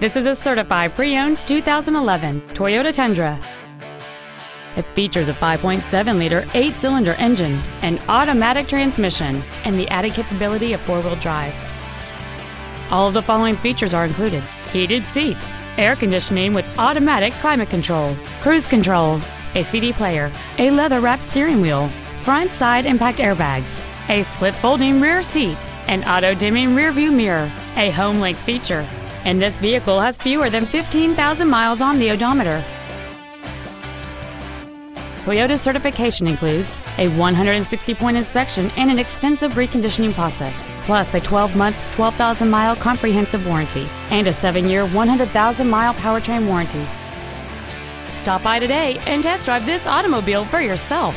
This is a certified pre-owned 2011 Toyota Tundra. It features a 5.7-liter eight-cylinder engine, an automatic transmission, and the added capability of four-wheel drive. All of the following features are included. Heated seats, air conditioning with automatic climate control, cruise control, a CD player, a leather-wrapped steering wheel, front side impact airbags, a split folding rear seat, an auto-dimming rearview mirror, a HomeLink feature, and this vehicle has fewer than 15,000 miles on the odometer. Toyota's certification includes a 160-point inspection and an extensive reconditioning process, plus a 12-month, 12,000-mile comprehensive warranty and a 7-year, 100,000-mile powertrain warranty. Stop by today and test drive this automobile for yourself.